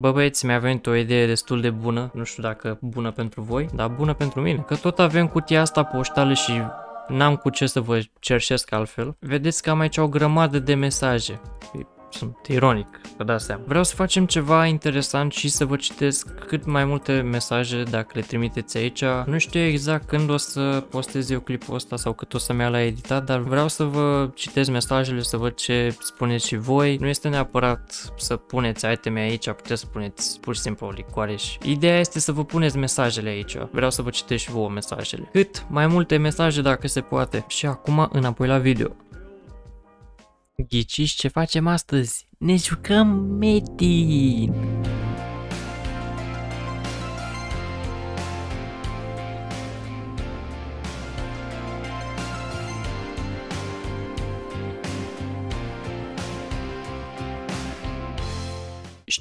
Bă băieți, mi-a venit o idee destul de bună, nu știu dacă bună pentru voi, dar bună pentru mine, că tot avem cutia asta poștală și n-am cu ce să vă cerșesc altfel. Vedeți că am aici o grămadă de mesaje sunt ironic, vă dați seama. Vreau să facem ceva interesant și să vă citesc cât mai multe mesaje dacă le trimiteți aici. Nu știu exact când o să postez eu clipul ăsta sau cât o să-mi ia la editat, dar vreau să vă citesc mesajele, să văd ce spuneți și voi. Nu este neapărat să puneți iteme aici, puteți să puneți pur și simplu o licoare și... Ideea este să vă puneți mesajele aici. Vreau să vă citesc și vouă mesajele. Cât mai multe mesaje dacă se poate. Și acum înapoi la video. Ghiciți ce facem astăzi? Ne jucăm Metin!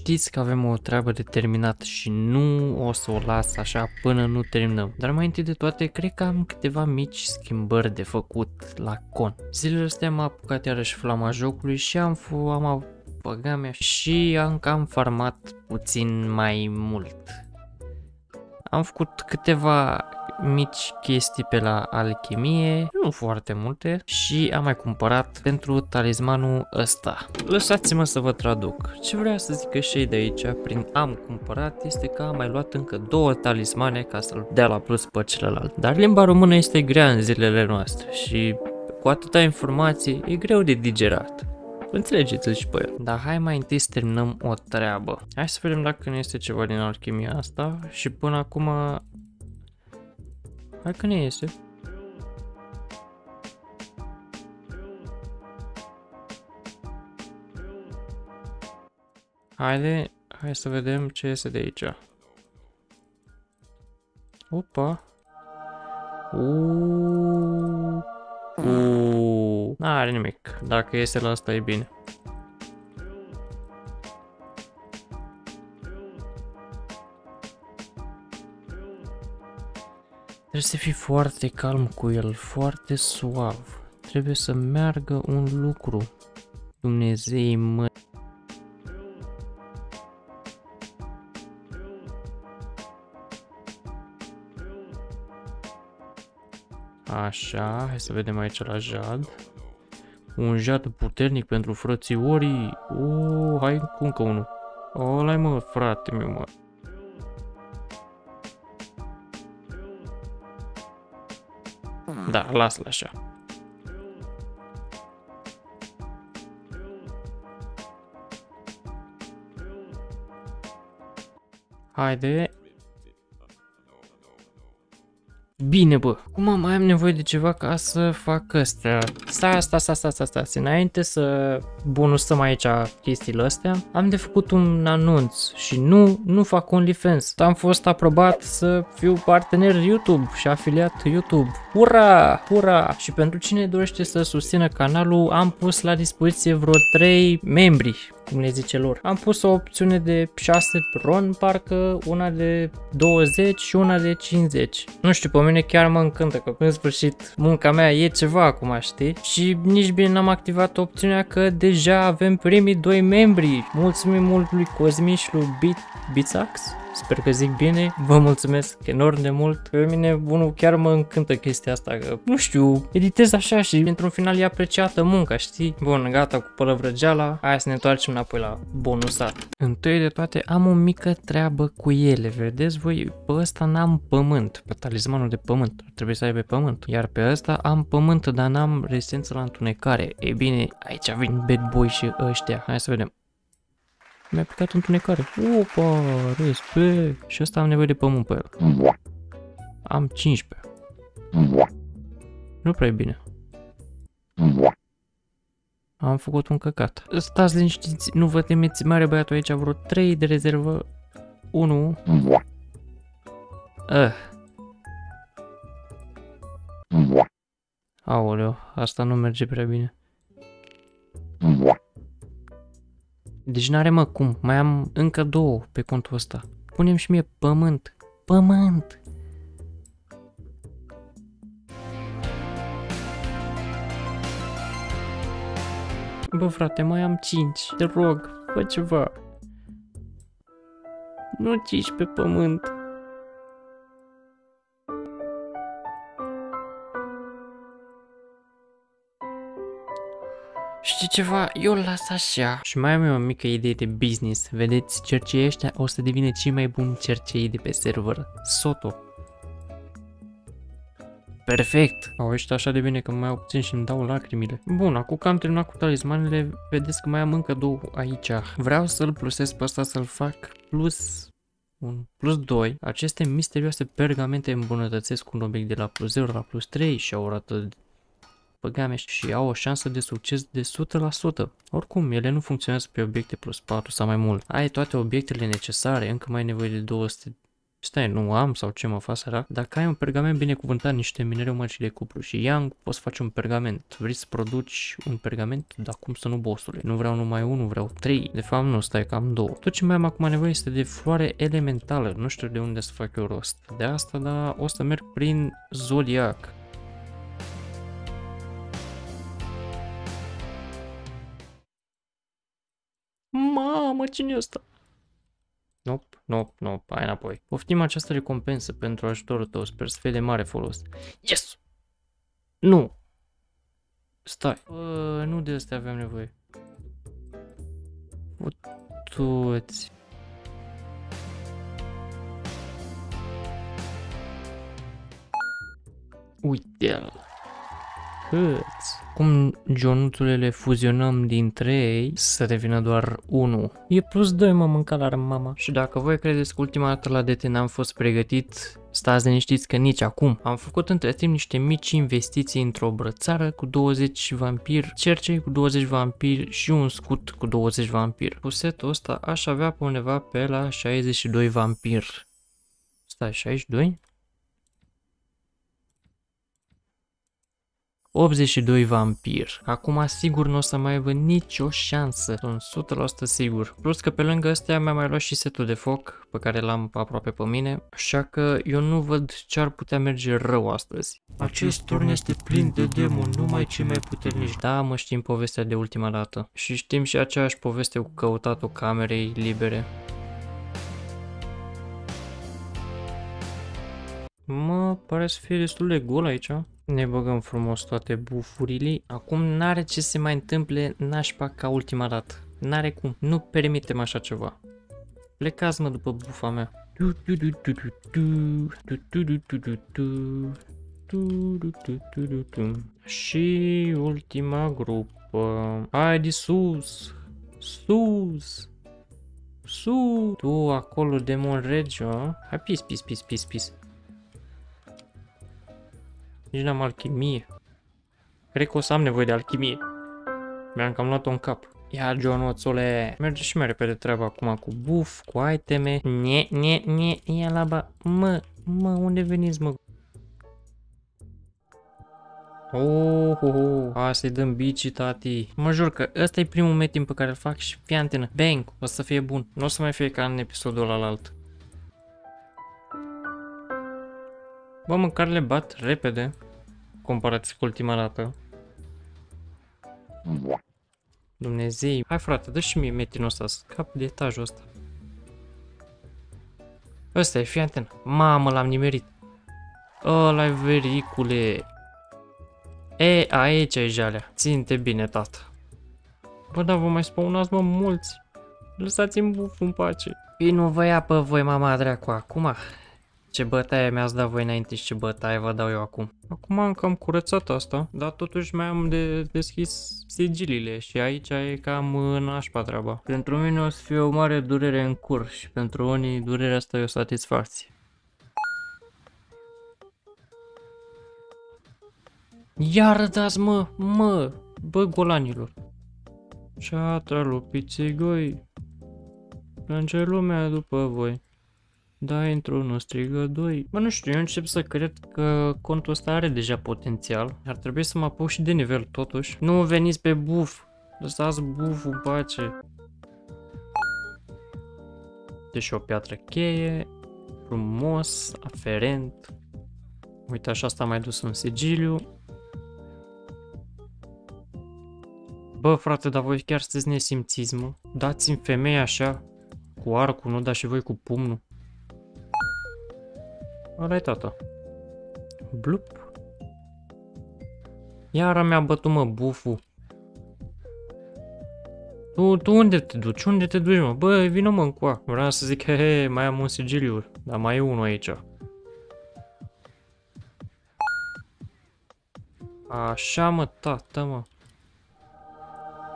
Știți că avem o treabă de terminat și nu o să o las așa până nu terminăm. Dar mai întâi de toate, cred că am câteva mici schimbări de făcut la con. Zilele astea am apucat iarăși flama jocului și am, fu, am băgat mea și am cam farmat puțin mai mult. Am făcut câteva mici chestii pe la alchimie, nu foarte multe, și am mai cumpărat pentru talismanul ăsta. Lăsați-mă să vă traduc. Ce vreau să zic și de aici, prin am cumpărat, este că am mai luat încă două talismane ca să-l dea la plus pe celălalt. Dar limba română este grea în zilele noastre și cu atâta informație e greu de digerat. Înțelegeți și pe el. Dar hai mai întâi să terminăm o treabă. Hai să vedem dacă nu este ceva din alchimia asta și până acum Hai că ne iese. Haide, hai să vedem ce iese de aici. Opa. Uuuu. Uuuu. N-are nimic. Dacă iese la asta e bine. Trebuie să fii foarte calm cu el, foarte suav. Trebuie să meargă un lucru. Dumnezei mă... Așa, hai să vedem aici la jad. Un jad puternic pentru frățiorii. Oh, hai cu încă unul. Ăla mă, frate meu, mă. Da, las-l așa. Haide. Bine, bă. Acum mai am nevoie de ceva ca să fac astea. Stai, stai, stai, stai, stai, stai. Înainte să bonusăm aici chestiile astea, am de făcut un anunț și nu, nu fac OnlyFans. Am fost aprobat să fiu partener YouTube și afiliat YouTube. Ura! Ura! Și pentru cine dorește să susțină canalul, am pus la dispoziție vreo 3 membri cum le zice lor. Am pus o opțiune de 6 ron, parcă una de 20 și una de 50. Nu știu, pe mine chiar mă încântă că în sfârșit munca mea e ceva acum, știi? Și nici bine n-am activat opțiunea că deja avem primii doi membri. Mulțumim mult lui Cosmin și lui Bit Bitsax Sper că zic bine. Vă mulțumesc enorm de mult. Pe mine, unul chiar mă încântă chestia asta, că, nu știu, editez așa și într-un final e apreciată munca, știi? Bun, gata cu pălăvrăgeala. Hai să ne întoarcem înapoi la bonusat. Întâi de toate, am o mică treabă cu ele, vedeți voi? Pe ăsta n-am pământ, pe talismanul de pământ. Trebuie să aibă pământ. Iar pe ăsta am pământ, dar n-am rezistență la întunecare. E bine, aici vin bad boy și ăștia. Hai să vedem. Mi-a picat întunecare. Opa, respect. Și ăsta am nevoie de pământ pe el. Am 15. Nu prea e bine. Am făcut un căcat. Stați liniștiți, nu vă temeți, mare băiatul aici, vreo 3 de rezervă. 1. Uh. Aoleu, asta nu merge prea bine. Deci n-are mă cum, mai am încă două pe contul ăsta. Punem și mie pământ. Pământ! Bă frate, mai am 5, te rog, fă ceva. Nu cici pe pământ. Știi ceva? Eu îl las așa. Și mai am eu o mică idee de business. Vedeți, cercei ăștia o să devină cei mai buni cercei de pe server. Soto. Perfect! Au ăștia așa de bine că mai au puțin și îmi dau lacrimile. Bun, acum că am terminat cu talismanele, vedeți că mai am încă două aici. Vreau să-l plusez pe ăsta să-l fac plus 1. Plus 2. Aceste misterioase pergamente îmbunătățesc un obiect de la plus 0 la plus 3 și au o rată băgame și au o șansă de succes de 100%. Oricum, ele nu funcționează pe obiecte plus 4 sau mai mult. Ai toate obiectele necesare, încă mai ai nevoie de 200 Stai, nu am sau ce mă fac sărac? Dacă ai un pergament binecuvântat, niște minereu mărci de cupru și yang, poți face un pergament. Vrei să produci un pergament? Dar cum să nu, bossule? Nu vreau numai unul, vreau trei. De fapt, nu, stai, cam două. Tot ce mai am acum nevoie este de floare elementală. Nu știu de unde să fac eu rost. De asta, dar o să merg prin Zodiac. Mamă, cine e ăsta? Nope, nope, nope, hai înapoi. Poftim această recompensă pentru ajutorul tău, sper să fie de mare folos. Yes! Nu! Stai. Bă, nu de astea aveam nevoie. Toți. Uite-l. Câți? Cum jonuțurile fuzionăm dintre ei să devină doar 1. E plus 2 mă mânca la mama. Și dacă voi credeți că ultima dată la DT n-am fost pregătit, stați liniștiți că nici acum. Am făcut între timp niște mici investiții într-o brățară cu 20 vampir, cercei cu 20 vampir și un scut cu 20 vampir. Cu setul ăsta aș avea pe undeva pe la 62 vampir. Stai, 62? 82 vampir. Acum sigur nu o să mai aibă nicio șansă, sunt 100% sigur. Plus că pe lângă astea mi-am mai luat și setul de foc pe care l-am aproape pe mine, așa că eu nu văd ce ar putea merge rău astăzi. Acest turn este plin de demoni, numai cei mai puternici. Da, mă știm povestea de ultima dată. Și știm și aceeași poveste cu căutatul camerei libere. Mă, pare să fie destul de gol aici. Ne băgăm frumos toate bufurile. Acum n-are ce se mai întâmple nașpa ca ultima dată. N-are cum. Nu permitem așa ceva. Plecați mă după bufa mea. Și ultima grupă. Haide sus! Sus! Sus! Tu acolo, demon regio. Hai pis, pis, pis, pis, pis. Nici n-am alchimie. Cred că o să am nevoie de alchimie. Mi-am cam luat-o în cap. Ia, Johnoțule, merge și mai repede treaba acum cu buff, cu iteme. Nie, nie, nie, ia la ba... Mă, mă, unde veniți, mă? Oh, oh, oh. Hai să-i dăm bici, tati. Mă jur că ăsta e primul metin pe care îl fac și pe antenă. Bang, o să fie bun. Nu o să mai fie ca în episodul ăla alt. Bă, măcar le bat repede, comparați cu ultima dată. Dumnezei. Hai frate, dă și mie metinul ăsta, scap de etajul ăsta. Ăsta e, fii antenă. Mamă, l-am nimerit. Ăla-i vericule. E, aici e jalea. Ținte bine, tată. Bă, dar vă mai spaunați, mă, mulți. Lăsați-mi buf în pace. Păi nu vă ia pe voi, mama dracu, acum. Ce bătaie mi-ați dat voi înainte și ce bătaie vă dau eu acum. Acum am cam curățat asta, dar totuși mai am de deschis sigilile și aici e cam nașpa treaba. Pentru mine o să fie o mare durere în cur și pentru unii durerea asta e o satisfacție. Iar dați mă, mă, bă golanilor. Ceatra lupiții goi, plânge lumea după voi. Da, într-unul strigă 2. Mă, nu știu, eu încep să cred că contul ăsta are deja potențial. Ar trebui să mă apuc și de nivel totuși. Nu veniți pe buf. Lăsați buful în pace. Deci o piatră cheie. Frumos, aferent. Uite, așa asta mai dus un sigiliu. Bă, frate, dar voi chiar sunteți nesimțiți, mă? Dați-mi femei așa, cu arcul, nu da și voi cu pumnul. Ăla e tata. Blup. Iar mi-a bătut mă buful. Tu, tu unde te duci? Unde te duci, mă? Bă, vină mă încoa. Vreau să zic, he, he, mai am un sigiliu, dar mai e unul aici. Așa, mă, tata, mă.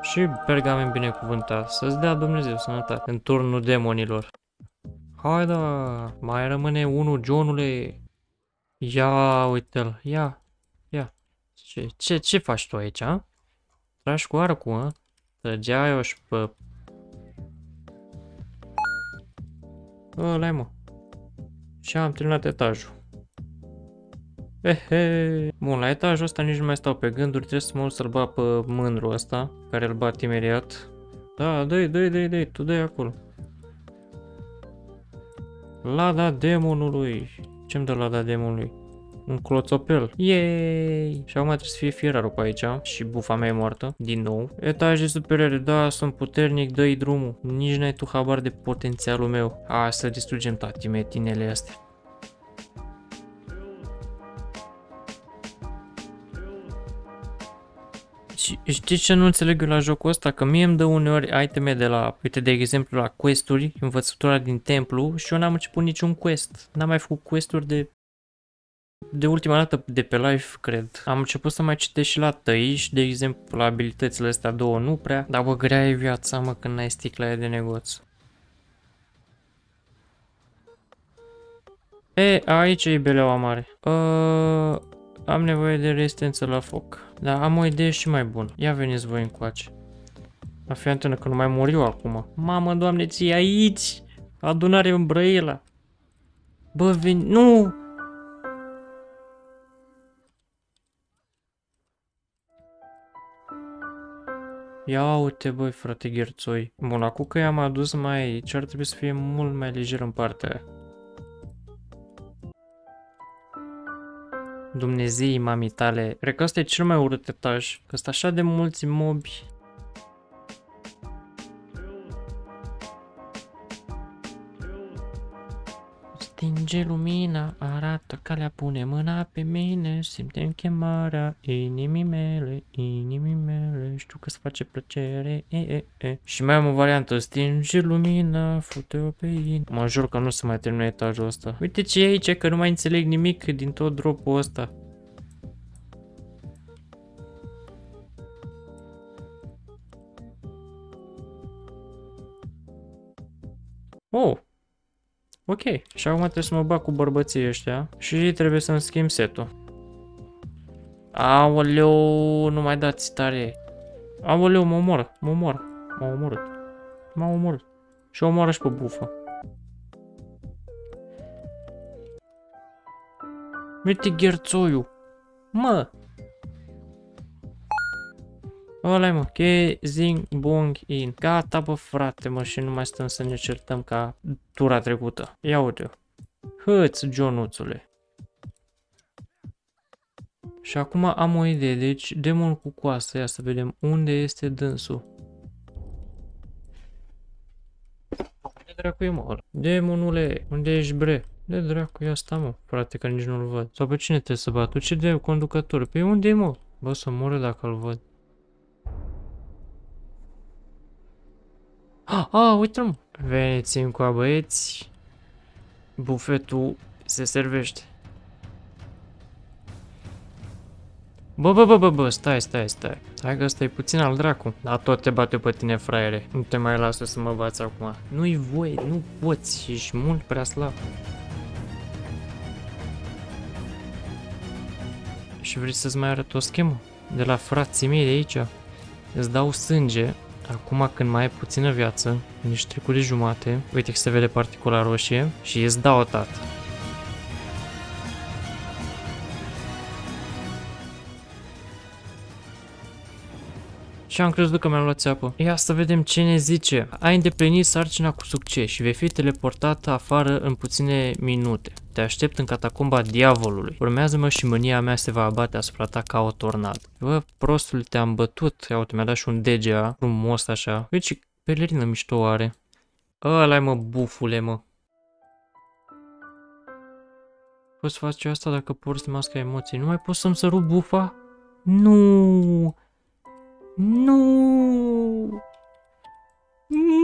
Și pergamen binecuvântat. Să-ți dea Dumnezeu sănătate în turnul demonilor. Hai da, mai rămâne unul, Johnule. Ia, uite-l, ia, ia. Ce, ce, ce faci tu aici, a? Tragi cu arcul, a? Trăgeai-o și pe... ăla mă. Și am terminat etajul. Ehe. Bun, la etajul ăsta nici nu mai stau pe gânduri, trebuie să mă să-l bat pe mândru ăsta, care îl bat imediat. Da, dă-i, dă-i, dă-i, dă tu dă acolo. Lada demonului. Ce-mi dă lada demonului? Un cloțopel. Yay! Și acum trebuie să fie fierarul pe aici. Și bufa mea e moartă. Din nou. Etaje superiore. Da, sunt puternic. Dă-i drumul. Nici n-ai tu habar de potențialul meu. Hai să distrugem tati metinele astea. Și știți ce nu înțeleg eu la jocul ăsta? Că mie îmi dă uneori iteme de la, uite de exemplu la questuri, învățătura din templu și eu n-am început niciun quest. N-am mai făcut questuri de de ultima dată de pe live, cred. Am început să mai citesc și la tăiș, de exemplu, la abilitățile astea două nu prea, dar bă, grea e viața, mă, când n-ai sticla de negoț. E, aici e beleaua mare. Uh, am nevoie de rezistență la foc. Dar am o idee și mai bună. Ia veniți voi încoace. A fi antenă că nu mai mor eu acum. Mamă, doamne, ți aici? Adunare în Brăila. Bă, veni... Nu! Ia uite băi frate gherțoi. Bun, acum că i-am adus mai aici, ar trebui să fie mult mai lejer în partea aia. Dumnezei mami tale. Cred că ăsta e cel mai urât etaj, că sunt așa de mulți mobi Stinge lumina, arată calea, pune mâna pe mine, simtem chemarea inimii mele, inimii mele, știu că-ți face plăcere, e, e, e. Și mai am o variantă, stinge lumina, fute-o pe inimă. Mă jur că nu se mai termină etajul ăsta. Uite ce e aici, că nu mai înțeleg nimic din tot dropul ăsta. Oh, Ok, și acum trebuie să mă bag cu bărbății ăștia și trebuie să-mi schimb setul. Aoleu, nu mai dați tare. Aoleu, mă omor, mă omor, m-a omorât. M-a omorât. Și omoară și pe bufă. Uite gherțoiul. Mă, Ăla mă, zing Bung In. Gata bă frate mă și nu mai stăm să ne certăm ca tura trecută. Ia uite Hăți, Johnuțule. Și acum am o idee, deci demon cu coastă, ia să vedem unde este dânsul. De dracu e mă Demonule, unde ești bre? De dracu e asta mă, frate, că nici nu-l văd. Sau pe cine trebuie să bat? Tu ce de conducător? Pe unde e mă? Bă, să moră dacă l văd. Ah, ah uite-mă! Veniți cu băieți. Bufetul se servește. Bă, bă, bă, bă, bă, stai, stai, stai. Hai că ăsta e puțin al dracu. Dar tot te bate pe tine, fraiere. Nu te mai lasă să mă bați acum. Nu-i voie, nu poți, ești mult prea slab. Și vrei să-ți mai arăt o schemă? De la frații mei de aici. Îți dau sânge Acum când mai ai puțină viață, nici trecut de jumate, uite că se vede particula roșie și îți dau o tată. Și am crezut că mi-am luat țeapă. Ia să vedem ce ne zice. Ai îndeplinit sarcina cu succes și vei fi teleportat afară în puține minute. Te aștept în catacomba diavolului. Urmează-mă și mânia mea se va abate asupra ta ca o tornadă. Bă, prostul, te-am bătut. Ia uite, mi-a dat și un DGA frumos așa. Uite ce pelerină mișto are. ăla mă, bufule, mă. Poți face asta dacă porți masca emoției. Nu mai poți să-mi sărut bufa? Nu! Nu!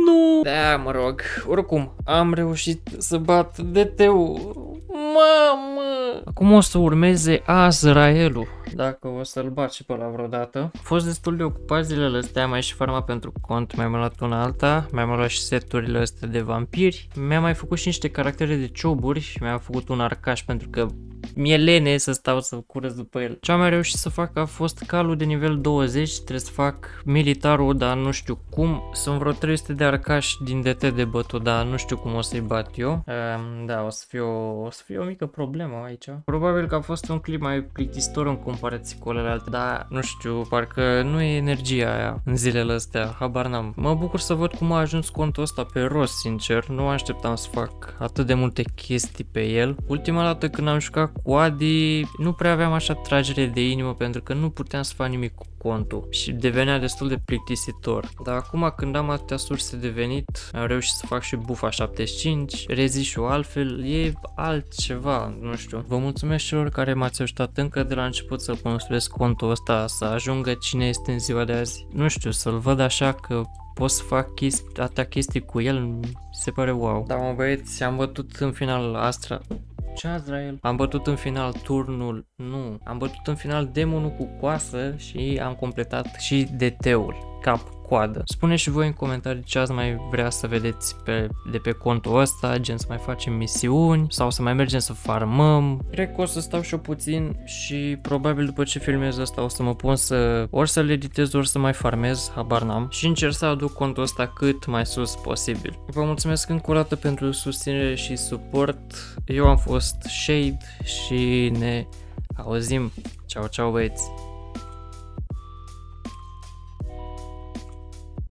Nu! Da, mă rog, oricum, am reușit să bat DT-ul. Mamă! Acum o să urmeze Azraelul, dacă o să-l bat și pe la vreodată. A fost destul de ocupat zilele astea, mai și farma pentru cont, mi-am luat una alta, mi-am luat și seturile astea de vampiri, mi-am mai făcut și niște caractere de cioburi și mi-am făcut un arcaș pentru că mi-e lene să stau să curăț după el. Ce am mai reușit să fac a fost calul de nivel 20, trebuie să fac militarul, dar nu știu cum. Sunt vreo 300 de arcași din DT de bătut, dar nu știu cum o să-i bat eu. Um, da, o să, fie o, o să fie o mică problemă aici. Probabil că a fost un clip mai plictisitor în comparație cu celelalte, dar nu știu, parcă nu e energia aia în zilele astea, habar n-am. Mă bucur să văd cum a ajuns contul ăsta pe rost, sincer. Nu așteptam să fac atât de multe chestii pe el. Ultima dată când am jucat cu Adi, nu prea aveam așa tragere de inimă pentru că nu puteam să fac nimic cu contul și devenea destul de plictisitor. Dar acum când am atâtea surse de venit, am reușit să fac și bufa 75, rezist altfel, e altceva, nu știu. Vă mulțumesc celor care m-ați ajutat încă de la început să construiesc contul ăsta, să ajungă cine este în ziua de azi. Nu știu, să-l văd așa că pot să fac chestii, atâtea chestii cu el, se pare wow. Da, mă băieți, am bătut în final Astra, ce Azrael? Am bătut în final turnul, nu, am bătut în final demonul cu coasă și am completat și DT-ul, cap coadă. Spune și voi în comentarii ce ați mai vrea să vedeți pe, de pe contul ăsta, gen să mai facem misiuni sau să mai mergem să farmăm. Cred că o să stau și eu puțin și probabil după ce filmez asta o să mă pun să ori să le editez, ori să mai farmez, habar n-am. Și încerc să aduc contul ăsta cât mai sus posibil. Vă mulțumesc încă o dată pentru susținere și suport. Eu am fost Shade și ne auzim. Ciao, ciao băieți!